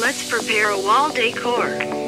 Let's prepare a wall decor.